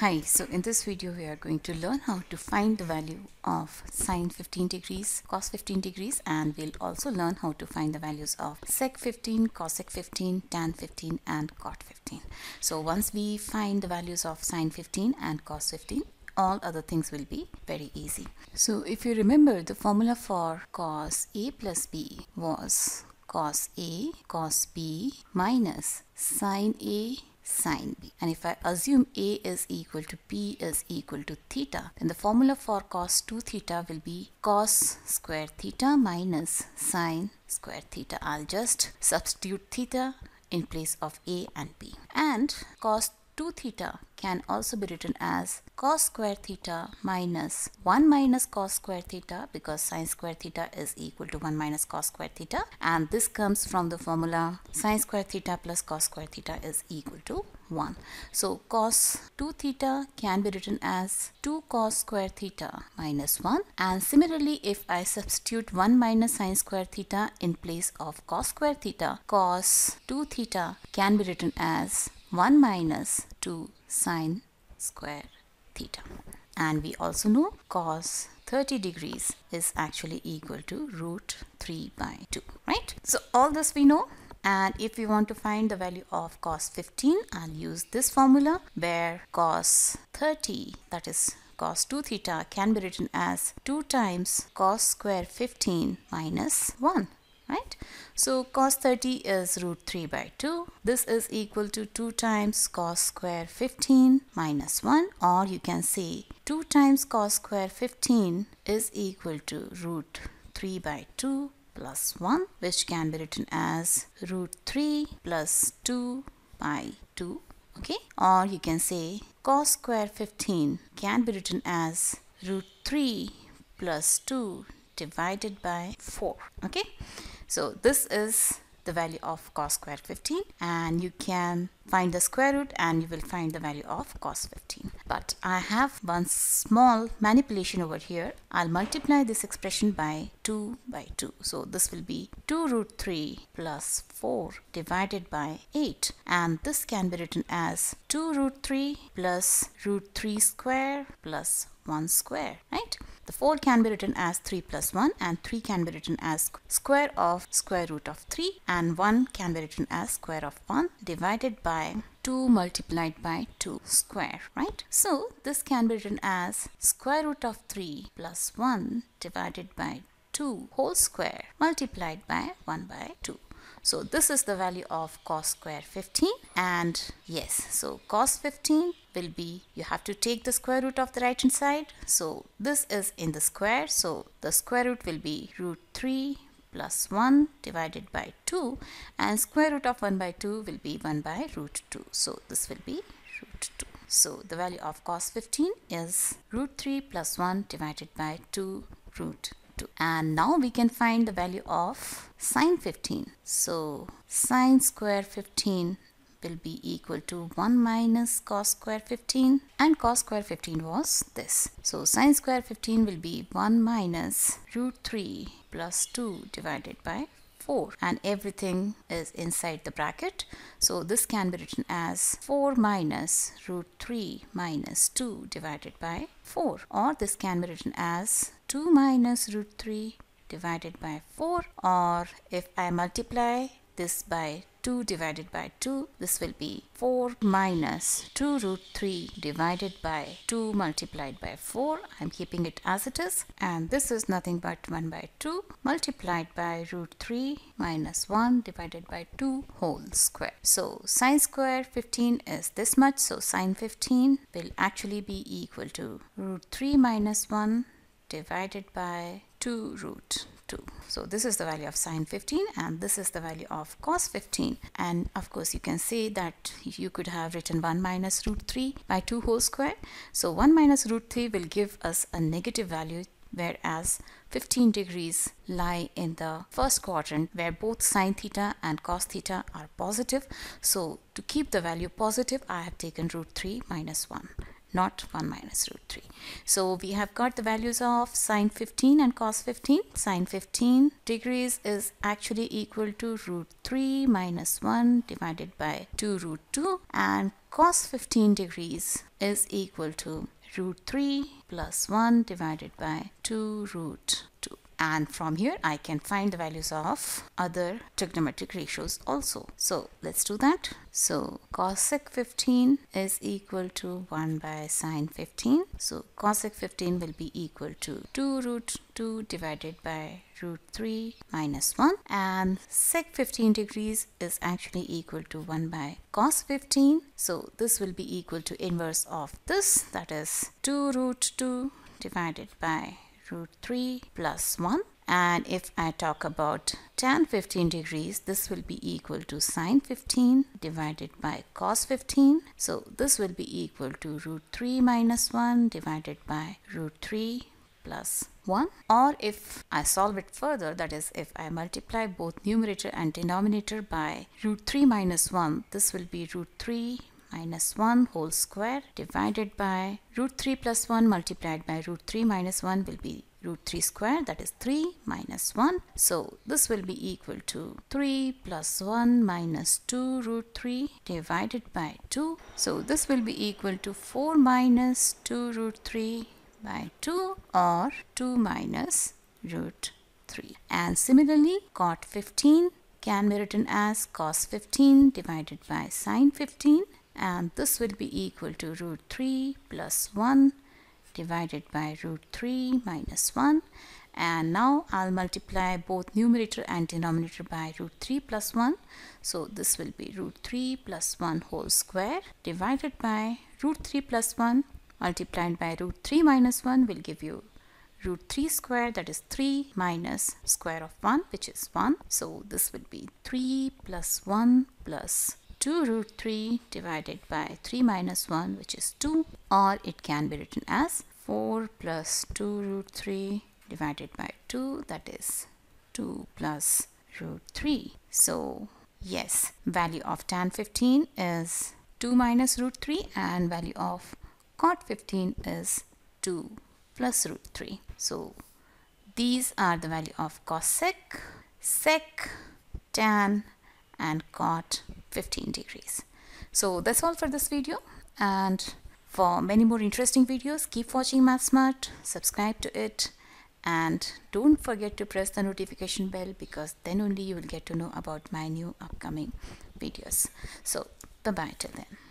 Hi, so in this video we are going to learn how to find the value of sine 15 degrees, cos 15 degrees and we'll also learn how to find the values of sec 15, cosec 15, tan 15 and cot 15. So once we find the values of sine 15 and cos 15, all other things will be very easy. So if you remember the formula for cos A plus B was cos A cos B minus sine A sine b. And if I assume a is equal to b is equal to theta, then the formula for cos 2 theta will be cos square theta minus sine square theta. I'll just substitute theta in place of a and b. And cos 2 theta can also be written as cos square theta minus 1 minus cos square theta because sine square theta is equal to 1 minus cos square theta and this comes from the formula sine square theta plus cos square theta is equal to 1. So cos 2 theta can be written as 2 cos square theta minus 1 and similarly if I substitute 1 minus sine square theta in place of cos square theta cos 2 theta can be written as 1 minus 2 sine square theta. And we also know cos 30 degrees is actually equal to root 3 by 2, right? So all this we know and if we want to find the value of cos 15 I'll use this formula where cos 30 that is cos 2 theta can be written as 2 times cos square 15 minus 1 right? So cos 30 is root 3 by 2 this is equal to 2 times cos square 15 minus 1 or you can say 2 times cos square 15 is equal to root 3 by 2 plus 1 which can be written as root 3 plus 2 by 2 okay? Or you can say cos square 15 can be written as root 3 plus 2 divided by 4 okay so this is the value of cos square 15 and you can find the square root and you will find the value of cos 15 but I have one small manipulation over here. I'll multiply this expression by 2 by 2 so this will be 2 root 3 plus 4 divided by 8 and this can be written as 2 root 3 plus root 3 square plus 1 square right the 4 can be written as 3 plus 1 and 3 can be written as square of square root of 3 and 1 can be written as square of 1 divided by 2 multiplied by 2 square, right? So this can be written as square root of 3 plus 1 divided by 2 whole square multiplied by 1 by 2. So this is the value of cos square 15 and yes, so cos 15 will be you have to take the square root of the right hand side. So this is in the square. So the square root will be root 3 plus 1 divided by 2 and square root of 1 by 2 will be 1 by root 2. So this will be root 2. So the value of cos 15 is root 3 plus 1 divided by 2 root 2. And now we can find the value of sine 15. So sine square 15 will be equal to 1 minus cos square 15 and cos square 15 was this. So sine square 15 will be 1 minus root 3 plus 2 divided by 4 and everything is inside the bracket. So this can be written as 4 minus root 3 minus 2 divided by 4 or this can be written as 2 minus root 3 divided by 4 or if I multiply this by 2 divided by 2 this will be 4 minus 2 root 3 divided by 2 multiplied by 4 I'm keeping it as it is. And this is nothing but 1 by 2 multiplied by root 3 minus 1 divided by 2 whole square. So sine square 15 is this much. So sine 15 will actually be equal to root 3 minus 1 divided by 2 root 2. So this is the value of sine 15 and this is the value of cos 15 and of course you can say that you could have written 1 minus root 3 by 2 whole square. So 1 minus root 3 will give us a negative value whereas 15 degrees lie in the first quadrant where both sine theta and cos theta are positive. So to keep the value positive I have taken root 3 minus 1 not 1 minus root 3. So we have got the values of sine 15 and cos 15. Sine 15 degrees is actually equal to root 3 minus 1 divided by 2 root 2 and cos 15 degrees is equal to root 3 plus 1 divided by 2 root 2 and from here I can find the values of other trigonometric ratios also. So let's do that. So cosec 15 is equal to 1 by sine 15. So cosec 15 will be equal to 2 root 2 divided by root 3 minus 1 and sec 15 degrees is actually equal to 1 by cos 15. So this will be equal to inverse of this that is 2 root 2 divided by root 3 plus 1 and if I talk about tan 15 degrees this will be equal to sine 15 divided by cos 15 so this will be equal to root 3 minus 1 divided by root 3 plus 1 or if I solve it further that is if I multiply both numerator and denominator by root 3 minus 1 this will be root 3 minus 1 whole square divided by root 3 plus 1 multiplied by root 3 minus 1 will be root 3 square that is 3 minus 1 so this will be equal to 3 plus 1 minus 2 root 3 divided by 2 so this will be equal to 4 minus 2 root 3 by 2 or 2 minus root 3 and similarly cot 15 can be written as cos 15 divided by sine 15 and this will be equal to root 3 plus 1 divided by root 3 minus 1 and now I'll multiply both numerator and denominator by root 3 plus 1 so this will be root 3 plus 1 whole square divided by root 3 plus 1 multiplied by root 3 minus 1 will give you root 3 square that is 3 minus square of 1 which is 1 so this will be 3 plus 1 plus 2 root 3 divided by 3 minus 1 which is 2 or it can be written as 4 plus 2 root 3 divided by 2 that is 2 plus root 3. So yes value of tan 15 is 2 minus root 3 and value of cot 15 is 2 plus root 3. So these are the value of cosec, sec, tan and cot 15 degrees. So that's all for this video and for many more interesting videos keep watching MathsSmart, subscribe to it and don't forget to press the notification bell because then only you will get to know about my new upcoming videos. So bye bye till then.